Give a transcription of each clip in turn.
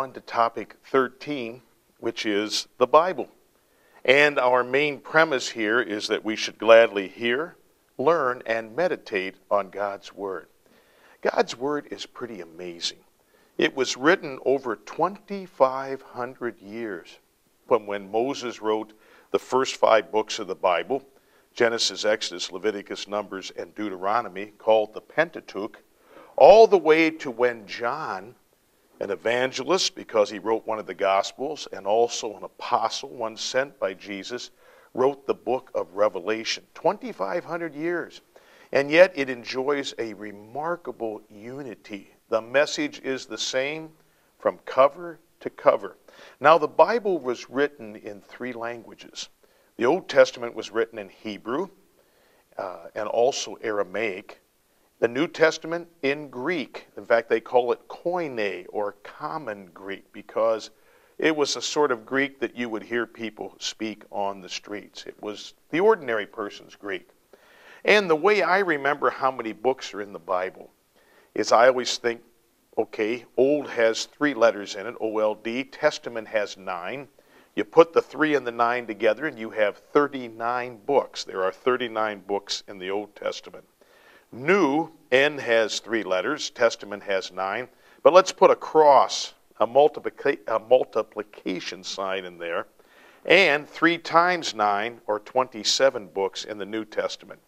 On to topic 13, which is the Bible. And our main premise here is that we should gladly hear, learn, and meditate on God's Word. God's Word is pretty amazing. It was written over 2,500 years from when Moses wrote the first five books of the Bible Genesis, Exodus, Leviticus, Numbers, and Deuteronomy, called the Pentateuch, all the way to when John an evangelist because he wrote one of the Gospels, and also an apostle, one sent by Jesus, wrote the book of Revelation. 2,500 years. And yet it enjoys a remarkable unity. The message is the same from cover to cover. Now, the Bible was written in three languages. The Old Testament was written in Hebrew uh, and also Aramaic. The New Testament in Greek. In fact, they call it Koine or Common Greek because it was a sort of Greek that you would hear people speak on the streets. It was the ordinary person's Greek. And the way I remember how many books are in the Bible is I always think, okay, Old has three letters in it, OLD. Testament has nine. You put the three and the nine together and you have 39 books. There are 39 books in the Old Testament. New, N has three letters, Testament has nine. But let's put a cross, a, multiplica- a multiplication sign in there, and three times nine, or 27 books in the New Testament.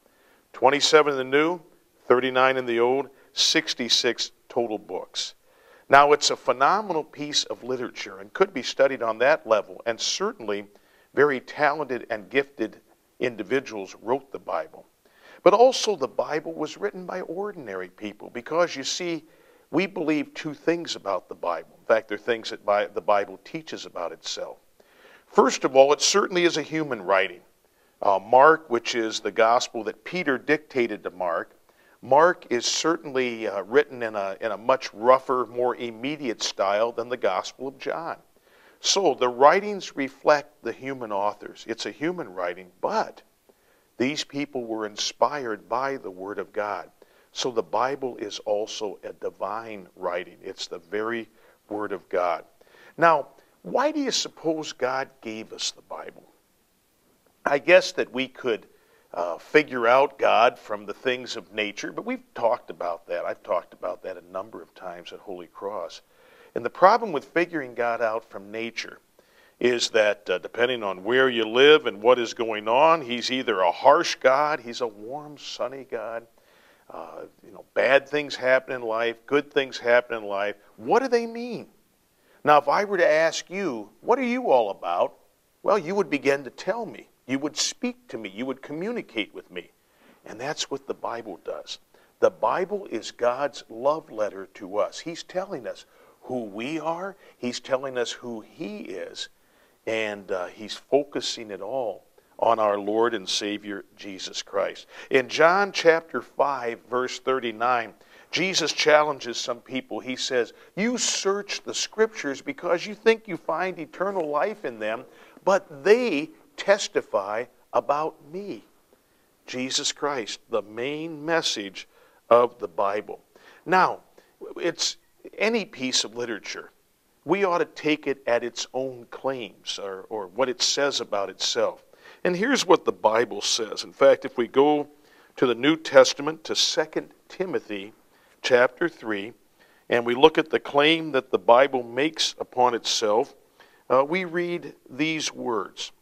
27 in the New, 39 in the Old, 66 total books. Now, it's a phenomenal piece of literature and could be studied on that level, and certainly very talented and gifted individuals wrote the Bible. But also, the Bible was written by ordinary people because you see, we believe two things about the Bible. In fact, there are things that the Bible teaches about itself. First of all, it certainly is a human writing. Uh, Mark, which is the gospel that Peter dictated to Mark, Mark is certainly uh, written in a, in a much rougher, more immediate style than the Gospel of John. So the writings reflect the human authors. It's a human writing, but these people were inspired by the Word of God. So the Bible is also a divine writing, it's the very Word of God. Now, why do you suppose God gave us the Bible? I guess that we could uh, figure out God from the things of nature, but we've talked about that. I've talked about that a number of times at Holy Cross. And the problem with figuring God out from nature is that uh, depending on where you live and what is going on, he's either a harsh God, he's a warm, sunny God. Uh, you know, bad things happen in life, good things happen in life. What do they mean? Now, if I were to ask you, what are you all about? Well, you would begin to tell me. You would speak to me. You would communicate with me. And that's what the Bible does. The Bible is God's love letter to us. He's telling us who we are, He's telling us who He is, and uh, he's focusing it all on our Lord and Savior Jesus Christ. In John chapter 5, verse 39, Jesus challenges some people. He says, You search the scriptures because you think you find eternal life in them, but they testify about me. Jesus Christ, the main message of the Bible. Now, it's any piece of literature we ought to take it at its own claims or, or what it says about itself. And here's what the Bible says. In fact, if we go to the New Testament, to 2 Timothy chapter 3, and we look at the claim that the Bible makes upon itself, uh, we read these words.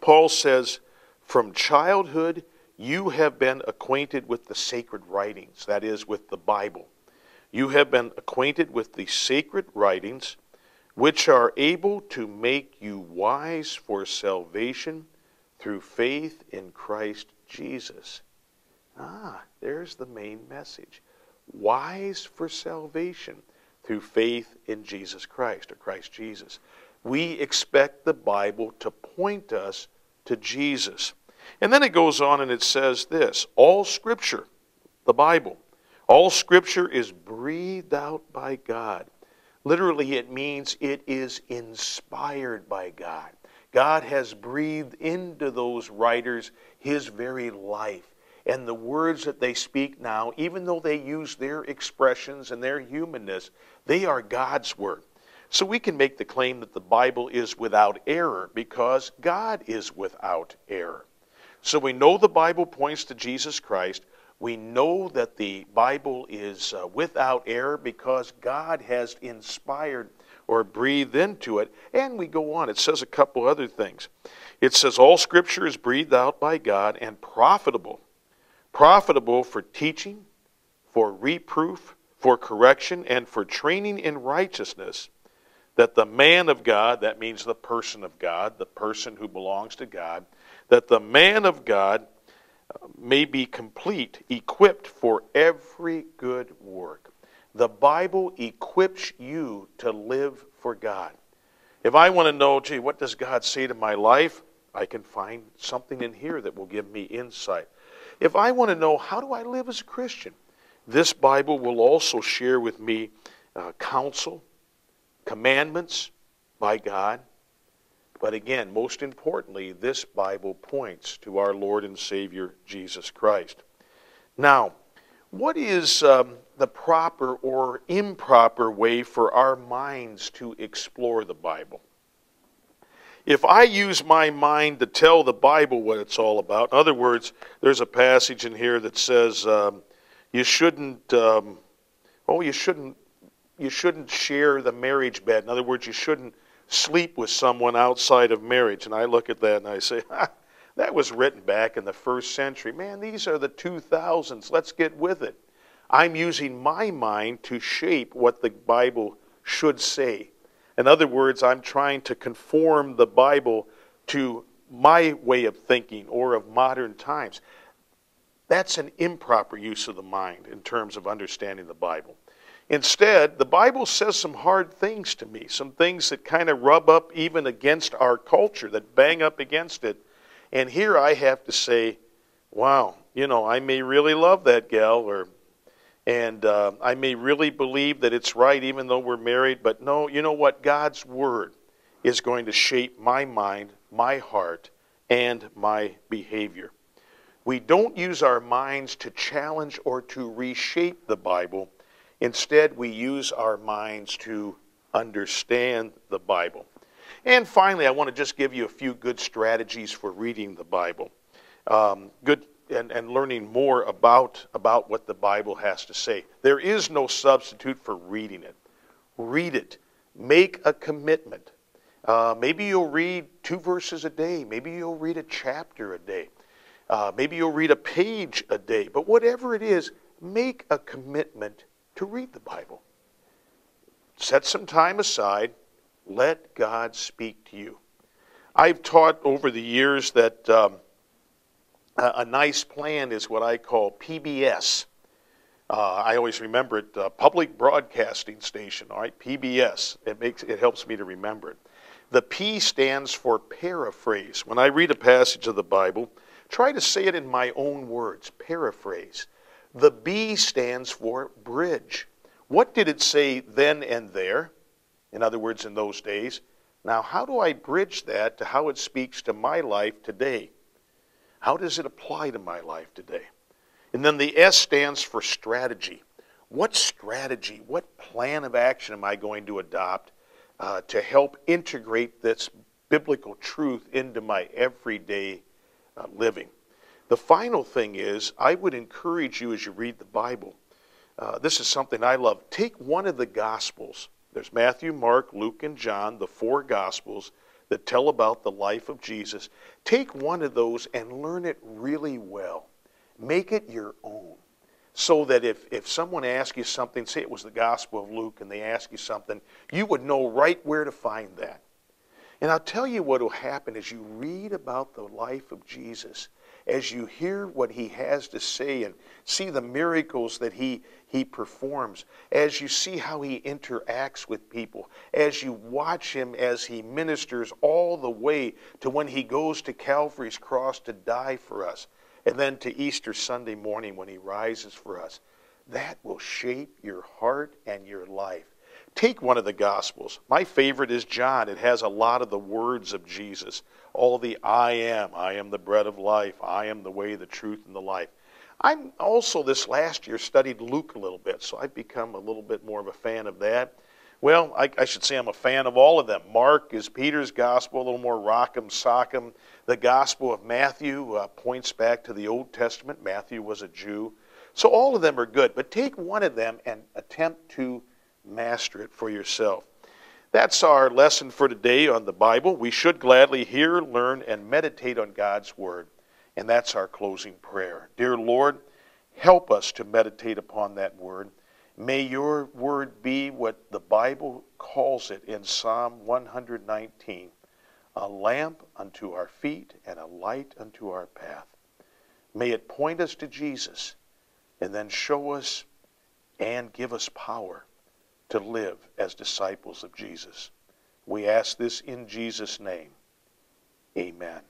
Paul says, From childhood you have been acquainted with the sacred writings, that is, with the Bible you have been acquainted with the sacred writings, which are able to make you wise for salvation through faith in Christ Jesus. Ah, there's the main message. Wise for salvation through faith in Jesus Christ or Christ Jesus. We expect the Bible to point us to Jesus. And then it goes on and it says this All Scripture, the Bible, all scripture is breathed out by God. Literally, it means it is inspired by God. God has breathed into those writers his very life. And the words that they speak now, even though they use their expressions and their humanness, they are God's word. So we can make the claim that the Bible is without error because God is without error. So we know the Bible points to Jesus Christ. We know that the Bible is uh, without error because God has inspired or breathed into it. And we go on. It says a couple other things. It says, All scripture is breathed out by God and profitable. Profitable for teaching, for reproof, for correction, and for training in righteousness, that the man of God, that means the person of God, the person who belongs to God, that the man of God may be complete, equipped for every good work. The Bible equips you to live for God. If I want to know, gee, what does God say to my life? I can find something in here that will give me insight. If I want to know, how do I live as a Christian? This Bible will also share with me uh, counsel, commandments by God. But again, most importantly, this Bible points to our Lord and Savior Jesus Christ. Now, what is um, the proper or improper way for our minds to explore the Bible? If I use my mind to tell the Bible what it's all about, in other words, there's a passage in here that says um, you shouldn't, um, oh, you shouldn't, you shouldn't share the marriage bed. In other words, you shouldn't sleep with someone outside of marriage. And I look at that and I say, that was written back in the first century. Man, these are the 2000s. Let's get with it. I'm using my mind to shape what the Bible should say. In other words, I'm trying to conform the Bible to my way of thinking or of modern times. That's an improper use of the mind in terms of understanding the Bible. Instead, the Bible says some hard things to me, some things that kind of rub up even against our culture, that bang up against it. And here I have to say, wow, you know, I may really love that gal, or and uh, I may really believe that it's right even though we're married, but no, you know what? God's Word is going to shape my mind, my heart, and my behavior. We don't use our minds to challenge or to reshape the Bible. Instead, we use our minds to understand the Bible. And finally, I want to just give you a few good strategies for reading the Bible. Um, good and, and learning more about, about what the Bible has to say. There is no substitute for reading it. Read it. Make a commitment. Uh, maybe you'll read two verses a day. Maybe you'll read a chapter a day. Uh, maybe you'll read a page a day. But whatever it is, make a commitment to read the Bible. Set some time aside. Let God speak to you. I've taught over the years that um, a nice plan is what I call PBS. Uh, I always remember it, uh, Public Broadcasting Station, all right, PBS. It, makes, it helps me to remember it. The P stands for paraphrase. When I read a passage of the Bible, try to say it in my own words, paraphrase. The B stands for bridge. What did it say then and there? In other words, in those days. Now, how do I bridge that to how it speaks to my life today? How does it apply to my life today? And then the S stands for strategy. What strategy, what plan of action am I going to adopt uh, to help integrate this biblical truth into my everyday uh, living? The final thing is, I would encourage you as you read the Bible. Uh, this is something I love. Take one of the Gospels. There's Matthew, Mark, Luke, and John, the four Gospels that tell about the life of Jesus. Take one of those and learn it really well. Make it your own. So that if, if someone asks you something, say it was the Gospel of Luke, and they ask you something, you would know right where to find that. And I'll tell you what will happen as you read about the life of Jesus, as you hear what he has to say and see the miracles that he, he performs, as you see how he interacts with people, as you watch him as he ministers all the way to when he goes to Calvary's cross to die for us, and then to Easter Sunday morning when he rises for us, that will shape your heart and your life. Take one of the Gospels. My favorite is John. It has a lot of the words of Jesus. All the I am. I am the bread of life. I am the way, the truth, and the life. I'm also this last year studied Luke a little bit, so I've become a little bit more of a fan of that. Well, I, I, should say I'm a fan of all of them. Mark is Peter's gospel, a little more rock'em sock'em. The gospel of Matthew uh, points back to the Old Testament. Matthew was a Jew. So all of them are good, but take one of them and attempt to master it for yourself. That's our lesson for today on the Bible. We should gladly hear, learn, and meditate on God's Word. And that's our closing prayer. Dear Lord, help us to meditate upon that Word. May your Word be what the Bible calls it in Psalm 119 a lamp unto our feet and a light unto our path. May it point us to Jesus and then show us and give us power to live as disciples of Jesus. We ask this in Jesus' name. Amen.